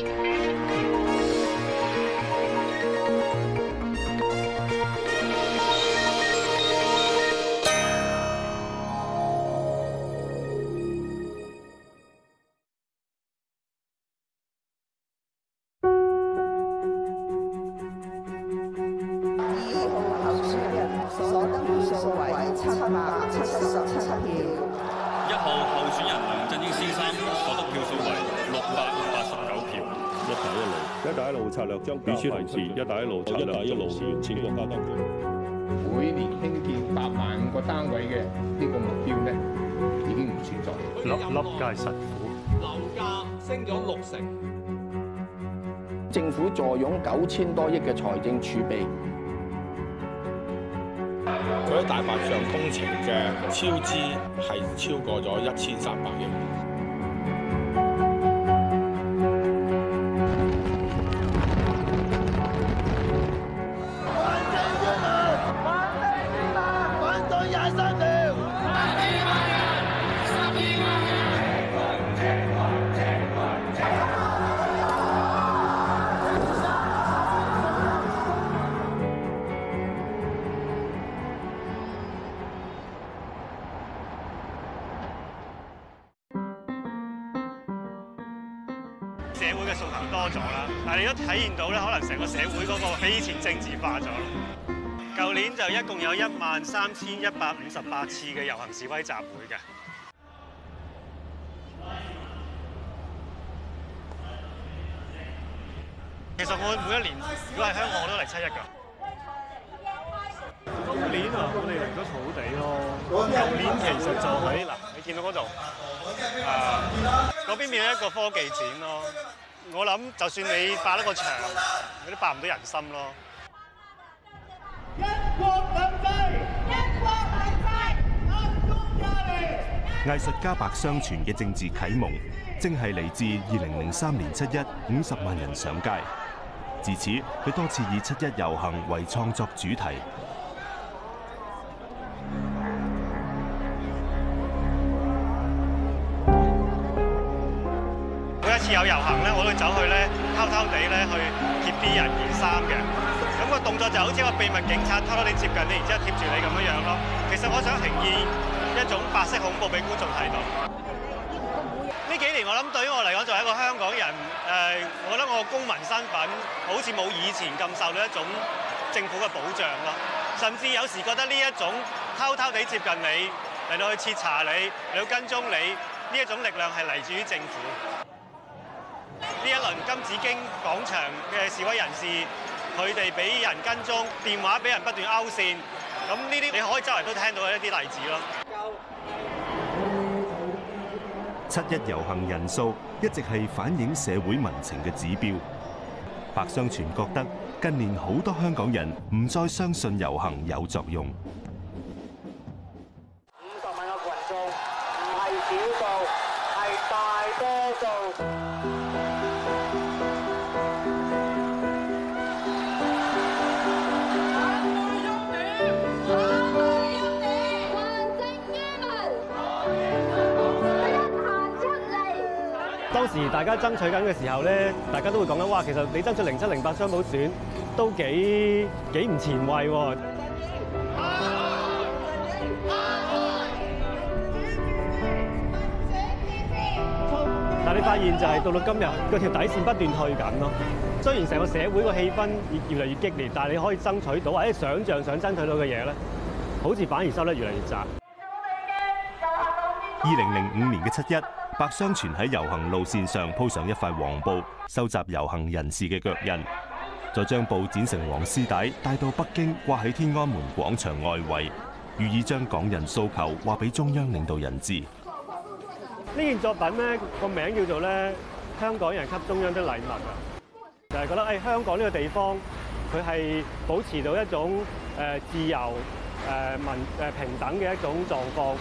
策一帶一路策略，一帶一路沿線國家當中，每年興建八萬個單位嘅呢個目標咧，已經唔存在。粒粒皆辛苦，樓價升咗六成，政府坐擁九千多億嘅財政儲備，佢喺大白象工程嘅超支係超過咗一千三百億。會嘅訴求多咗啦，但係你都體現到咧，可能成個社會嗰個比以前政治化咗。舊年就一共有一萬三千一百五十八次嘅遊行示威集會嘅。其實我每一年如果係香港，我都嚟七一㗎。今年啊，我哋嚟咗草地咯。舊年其實就喺嗱，你見到嗰度啊，嗰邊變咗一個科技展咯。我諗就算你霸得個場，你都霸唔到人心咯。藝術家白雙全嘅政治啟蒙，正係嚟自二零零三年七一五十萬人上街。自此，佢多次以七一遊行為創作主題。走去咧，偷偷地咧去貼啲人件衫嘅。咁個動作就好似個秘密警察偷偷地接近你，然之後貼住你咁樣樣咯。其實我想呈現一種白色恐怖俾觀眾睇到。呢幾年我諗對於我嚟講，作為一個香港人，誒，我覺得我公民身份好似冇以前咁受到一種政府嘅保障咯。甚至有時覺得呢一種偷偷地接近你嚟到去徹查你，嚟到跟蹤你呢一種力量係嚟自於政府。呢一輪金紫荊廣場嘅示威人士，佢哋俾人跟蹤，電話俾人不斷勾線，咁呢啲你可以周圍都聽到一啲例子咯。七一遊行人數一直係反映社會民情嘅指標。白雙全覺得近年好多香港人唔再相信遊行有作用。時大家爭取緊嘅時候咧，大家都會講緊，哇！其實你爭取零七零八雙普選都幾幾唔前衛喎。但你發現就係到到今日，個條底線不斷退緊咯。雖然成個社會個氣氛越嚟越激烈，但係你可以爭取到或者想像想爭取到嘅嘢咧，好似反而收得越嚟越窄。二零零五年嘅七一，白雙全喺遊行路線上鋪上一塊黃布，收集遊行人士嘅腳印，再將布剪成黃絲帶，帶到北京掛喺天安門廣場外圍，寓意將港人訴求話俾中央領導人知。呢件作品咧個名叫做咧香港人給中央的禮物啊，就係覺得誒香港呢個地方佢係保持到一種誒自由誒民誒平等嘅一種狀況。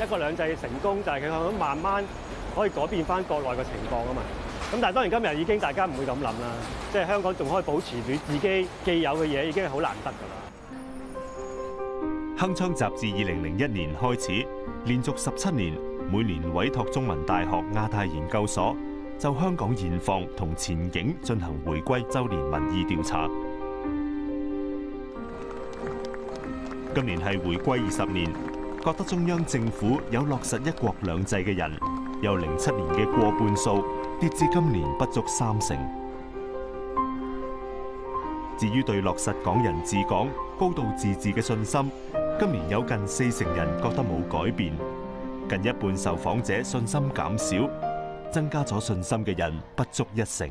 一國兩制成功就係佢可慢慢可以改變翻國內嘅情況啊嘛。咁但係當然今日已經大家唔會咁諗啦，即係香港仲可以保持住自己既有嘅嘢，已經係好難得㗎啦。鏗鏘集自二零零一年開始，連續十七年每年委託中文大學亞太研究所就香港現況同前景進行回歸週年民意調查。今年係回歸二十年，覺得中央政府有落實一國兩制嘅人，由零七年嘅過半數跌至今年不足三成。至於對落實港人治港、高度自治嘅信心，今年有近四成人覺得冇改變，近一半受訪者信心減少，增加咗信心嘅人不足一成。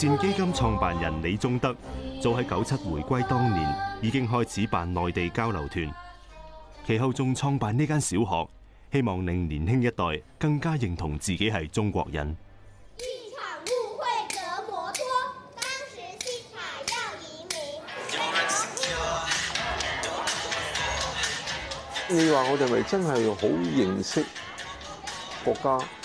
善基金創辦人李宗德早喺九七回歸當年已經開始辦內地交流團，其後仲創辦呢間小學，希望令年輕一代更加認同自己係中國人。你話我哋咪真係好認識國家？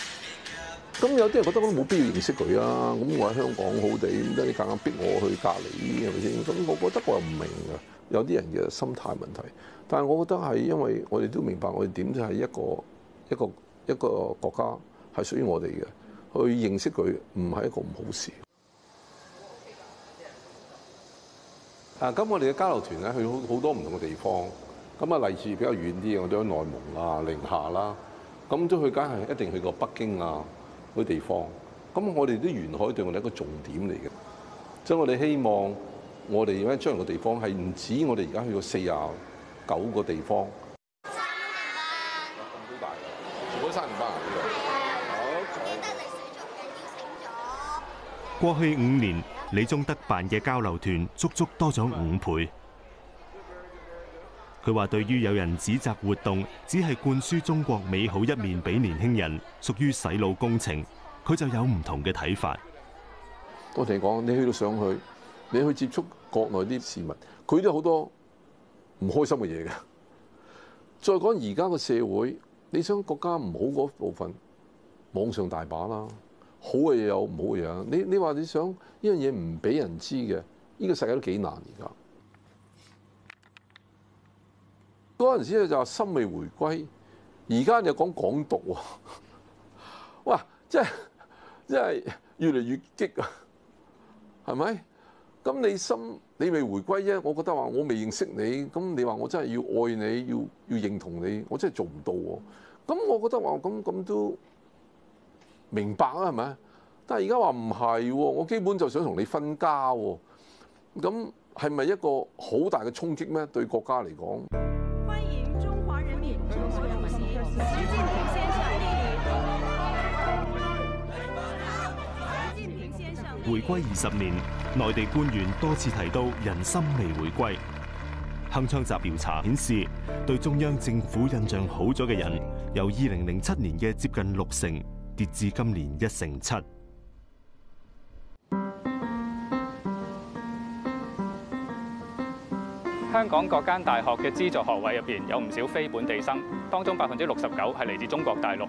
咁有啲人覺得我都冇必要認識佢啊！咁我喺香港好地，咁你夾硬逼我去隔離，係咪先？咁我覺得我又唔明㗎。有啲人嘅心態問題，但係我覺得係因為我哋都明白我哋點就係一個一個一個國家係屬於我哋嘅，去認識佢唔係一個唔好事。啊！咁我哋嘅交流團咧去好好多唔同嘅地方，咁啊嚟自比較遠啲，我哋去內蒙啊、寧夏啦，咁都去梗係一定去過北京啊。嗰地方，咁我哋啲沿海對我哋一個重點嚟嘅，即係我哋希望我哋而家將來個地方係唔止我哋而家去過四十九個地方。三年班，咁都大㗎，全部三年班嚟嘅。好，記得嚟水族館邀請咗。過去五年，李宗德辦嘅交流團足足多咗五倍。佢話：對於有人指責活動只係灌輸中國美好一面俾年輕人，屬於洗腦工程，佢就有唔同嘅睇法。我同你講，你去到上去，你去接觸國內啲市民，佢都好多唔開心嘅嘢嘅。再講而家個社會，你想國家唔好嗰部分，網上大把啦，好嘅嘢有，唔好嘅嘢。你你話你想呢樣嘢唔俾人知嘅，呢個世界都幾難而家。嗰陣時咧就話心未回歸，而家就講港獨喎，哇！即係即係越嚟越激啊，係咪？咁你心你未回歸啫，我覺得話我未認識你，咁你話我真係要愛你，要要認同你，我真係做唔到喎。咁我覺得話咁咁都明白啊，係咪？但係而家話唔係喎，我基本就想同你分家喎。咁係咪一個好大嘅衝擊咩？對國家嚟講？回归二十年，内地官员多次提到人心未回归。铿锵集调查显示，对中央政府印象好咗嘅人，由二零零七年嘅接近六成，跌至今年一成七。香港各間大學嘅資助學位入邊有唔少非本地生，當中百分之六十九係嚟自中國大陸。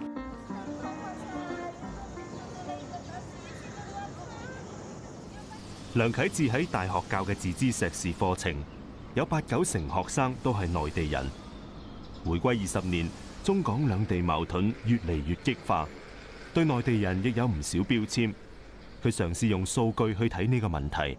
梁啟智喺大學教嘅自資碩士課程，有八九成學生都係內地人。回歸二十年，中港兩地矛盾越嚟越激化，對內地人亦有唔少標籤。佢嘗試用數據去睇呢個問題。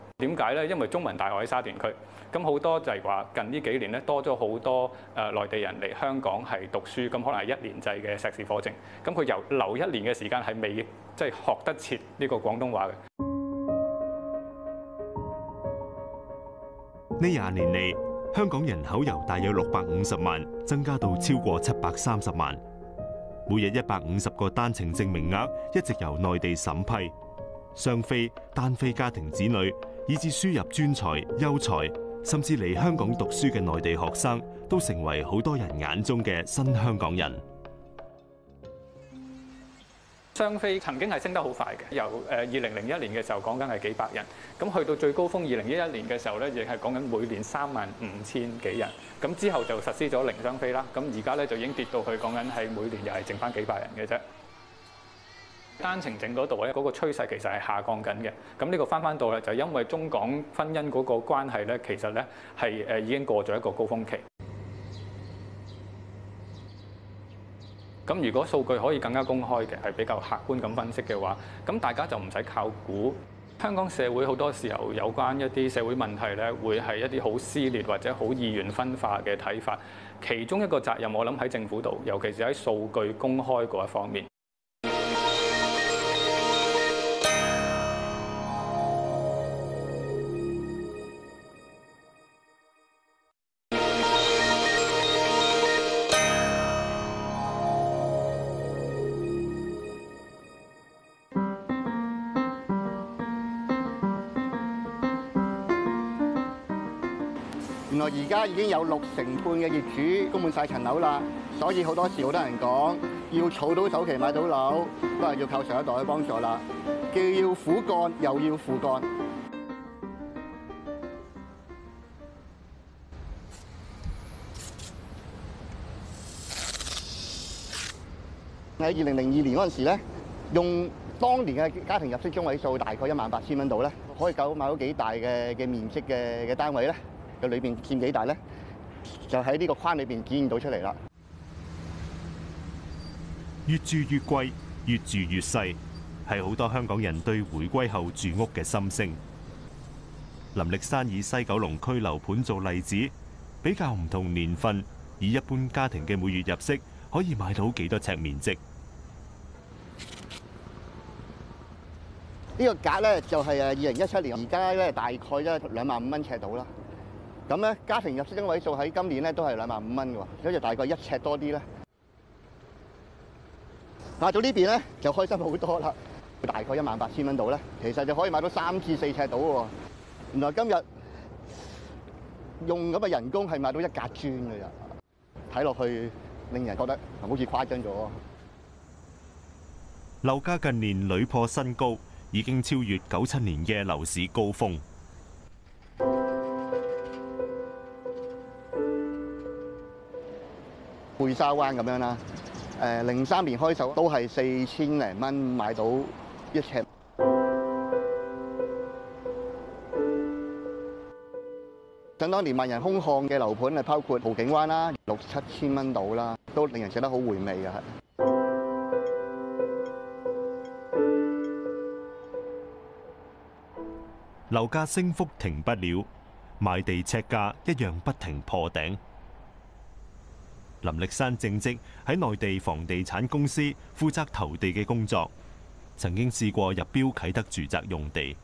點解呢？因為中文大學喺沙田區，咁好多就係話近呢幾年咧多咗好多誒內地人嚟香港係讀書，咁可能係一年制嘅碩士課程。咁佢由留一年嘅時間係未即係學得切呢個廣東話嘅。呢廿年嚟，香港人口由大約六百五十萬增加到超過七百三十萬，每日一百五十個單程證名額一直由內地審批，雙非、單非家庭子女，以至輸入專才、優才，甚至嚟香港讀書嘅內地學生，都成為好多人眼中嘅新香港人。雙非曾經係升得好快嘅，由誒二零零一年嘅時候講緊係幾百人，咁去到最高峰二零一一年嘅時候咧，亦係講緊每年三萬五千幾人，咁之後就實施咗零雙非啦，咁而家咧就已經跌到去講緊係每年又係剩翻幾百人嘅啫。單程證嗰度咧，嗰個趨勢其實係下降緊嘅，咁呢個翻翻到咧就因為中港婚姻嗰個關係咧，其實咧係誒已經過咗一個高峰期。咁如果數據可以更加公開嘅，係比較客觀咁分析嘅話，咁大家就唔使靠估。香港社會好多時候有關一啲社會問題咧，會係一啲好撕裂或者好意願分化嘅睇法。其中一個責任，我諗喺政府度，尤其是喺數據公開嗰一方面。而家已經有六成半嘅業主供滿晒層樓啦，所以好多時好多人講要儲到首期買到樓，都係要靠上一代嘅幫助啦。既要苦幹又要父幹。喺二零零二年嗰陣時咧，用當年嘅家庭入息中位數大概一萬八千蚊度咧，可以夠買到幾大嘅嘅面積嘅嘅單位咧？嘅裏邊佔幾大咧？就喺呢個框裏邊見到出嚟啦。越住越貴，越住越細，係好多香港人對回歸後住屋嘅心聲。林力山以西九龍區樓盤做例子，比較唔同年份，以一般家庭嘅每月入息可以買到幾多尺面積？呢個價咧就係誒二零一七年，而家咧大概咧兩萬五蚊尺到啦。咁咧家庭入息中位數喺今年咧都係兩萬五蚊嘅喎，所以就大概一尺多啲咧。買到呢邊咧就開心好多啦，大概一萬八千蚊到咧，其實就可以買到三至四尺到喎。原來今日用咁嘅人工係買到一格磚嘅咋，睇落去令人覺得好似誇張咗。樓價近年屢破新高，已經超越九七年嘅樓市高峰。貝沙灣咁樣啦，誒零三年開售都係四千零蚊買到一尺。想當年萬人空巷嘅樓盤係包括豪景灣啦，六七千蚊到啦，都令人覺得好回味嘅係。樓價升幅停不了，賣地尺價一樣不停破頂。林力山正職喺內地房地產公司負責投地嘅工作，曾經試過入標啟德住宅用地。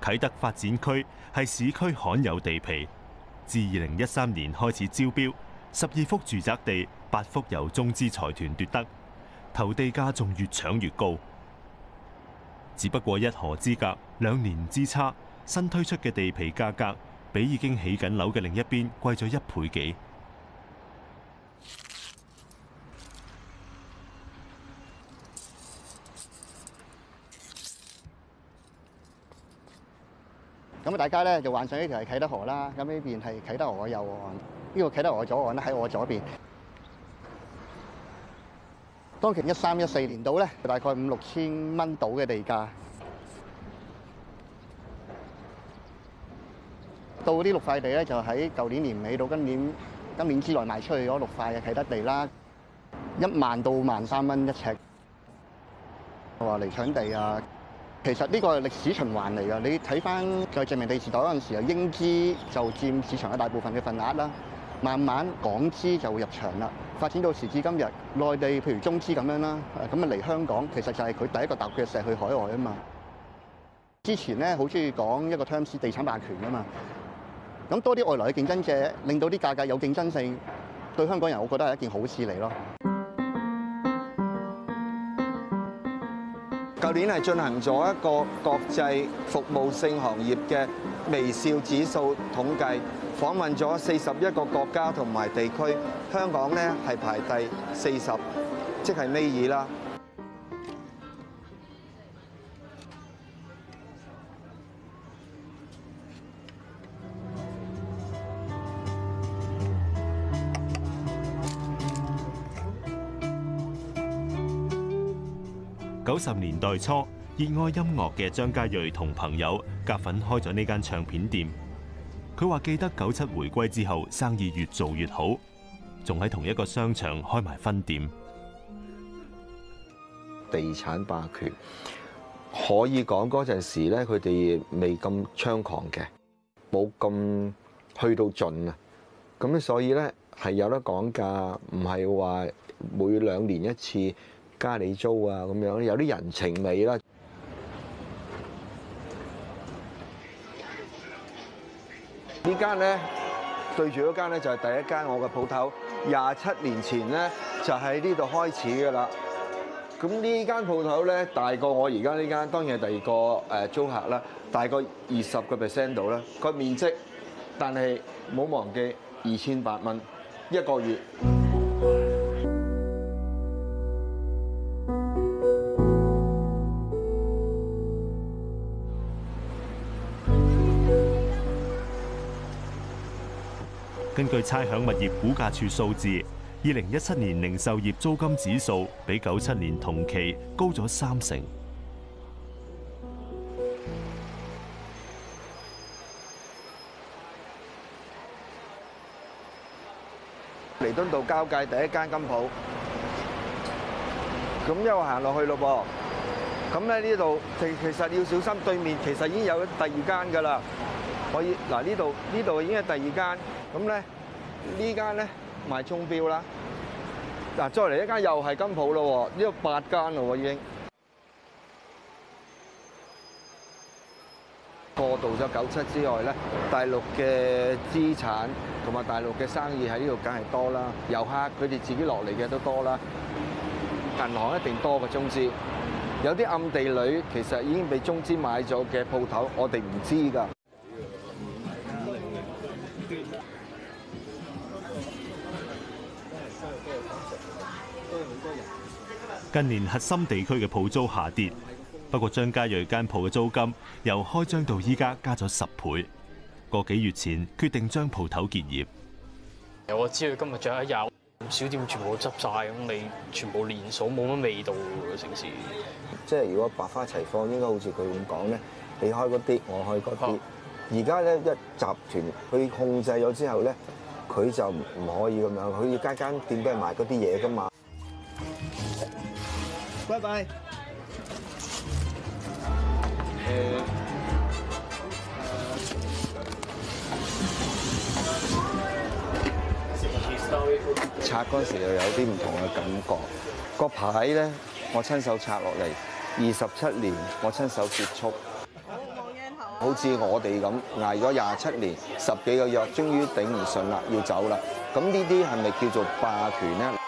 啟德發展區係市區罕有地皮，自二零一三年開始招標，十二幅住宅地，八幅由中資財團奪得，投地價仲越搶越高。只不過一河之隔，兩年之差，新推出嘅地皮價格，比已經起緊樓嘅另一邊貴咗一倍幾。咁大家咧就幻想呢條係啟德河啦，咁呢邊係啟德河嘅右岸，呢個啟德河左岸咧喺我左邊。當期一三一四年度咧，大概五六千蚊到嘅地價。到呢六塊地咧，就喺舊年年尾到今年今年之內賣出去咗六塊嘅啟德地啦，一萬到萬三蚊一尺。我話嚟搶地啊！其實呢個係歷史循環嚟㗎。你睇翻在殖民地時代嗰陣時候，英資就佔市場嘅大部分嘅份額啦，慢慢港資就會入場啦。發展到時至今日，內地譬如中資咁樣啦，咁啊嚟香港，其實就係佢第一個踏腳石去海外啊嘛。之前咧好中意講一個 terms 地產霸權啊嘛，咁多啲外來嘅競爭者，令到啲價格有競爭性，對香港人我覺得係一件好事嚟咯。舊年係進行咗一個國際服務性行業嘅微笑指數統計，訪問咗四十一個國家同埋地區，香港咧係排第四十，即係尾二啦。九十年代初，熱愛音樂嘅張家瑞同朋友夾份開咗呢間唱片店。佢話記得九七回歸之後，生意越做越好，仲喺同一個商場開埋分店。地產霸權可以講嗰陣時咧，佢哋未咁猖狂嘅，冇咁去到盡啊。咁所以咧係有得講價，唔係話每兩年一次。加你租啊，咁樣有啲人情味啦。呢間咧對住嗰間咧就係第一間我嘅鋪頭，廿七年前咧就喺呢度開始㗎啦。咁呢間鋪頭咧大過我而家呢間，當然係第二個誒租客啦，大過二十個 percent 度啦個面積，但係冇忘記二千八蚊一個月。根據差餉物業估價署數字，二零一七年零售業租金指數比九七年同期高咗三成。彌敦道交界第一間金鋪，咁一路行落去咯噃。咁咧呢度其其實要小心，對面其實已經有第二間㗎啦。可以嗱，呢度呢度已經係第二間。咁咧呢間咧賣鐘錶啦，嗱再嚟一間又係金鋪咯，呢度八間咯已經。過渡咗九七之外咧，大陸嘅資產同埋大陸嘅生意喺呢度梗係多啦，遊客佢哋自己落嚟嘅都多啦，銀行一定多過中資，有啲暗地裏其實已經被中資買咗嘅鋪頭，我哋唔知㗎。近年核心地區嘅鋪租下跌，不過張家瑞間鋪嘅租金由開張到依家加咗十倍。個幾月前決定將鋪頭結業。我知道今日最後一日，小店全部執晒，咁你全部連鎖冇乜味道嘅城市。即係如果百花齊放，應該好似佢咁講咧，你開嗰啲，我開嗰啲。而家咧一集團去控制咗之後咧，佢就唔可以咁樣，佢要間間店都係賣嗰啲嘢噶嘛。拜拜。誒。拆嗰時又有啲唔同嘅感覺。個牌咧，我親手拆落嚟，二十七年我親手結束。好似我哋咁捱咗廿七年，十幾個月，終於頂唔順啦，要走啦。咁呢啲係咪叫做霸權咧？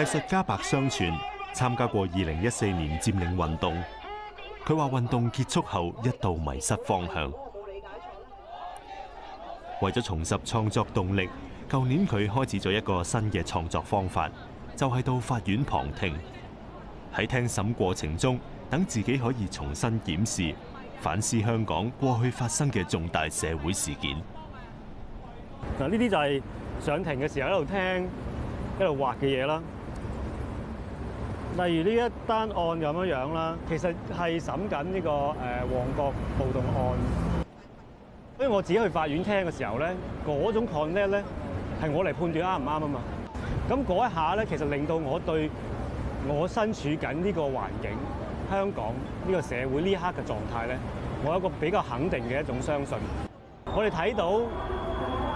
艺术家白雙全參加過二零一四年佔領運動，佢話運動結束後一度迷失方向，為咗重拾創作動力，舊年佢開始咗一個新嘅創作方法，就係到法院旁聽，喺聽審過程中，等自己可以重新檢視、反思香港過去發生嘅重大社會事件。嗱，呢啲就係上庭嘅時候喺度聽、喺度畫嘅嘢啦。例如呢一單案咁樣樣啦，其實係審緊呢個誒旺角暴動案。所以我自己去法院聽嘅時候咧，嗰種 connect 咧係我嚟判斷啱唔啱啊嘛。咁嗰一下咧，其實令到我對我身處緊呢個環境、香港呢個社會呢一刻嘅狀態咧，我有一個比較肯定嘅一種相信。我哋睇到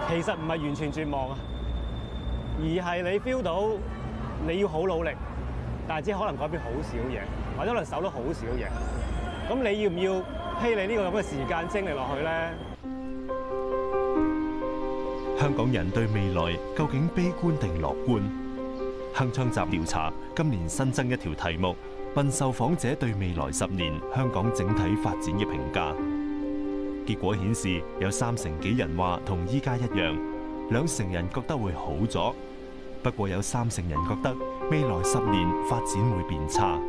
其實唔係完全絕望啊，而係你 feel 到你要好努力，但係只可能改變好少嘢，或者可能守到好少嘢。咁你要唔要批你呢個咁嘅時間精力落去咧？香港人對未來究竟悲觀定樂觀？鏗鏘集調查今年新增一條題目，問受訪者對未來十年香港整體發展嘅評價。結果顯示有三成幾人話同依家一樣，兩成人覺得會好咗，不過有三成人覺得未來十年發展會變差。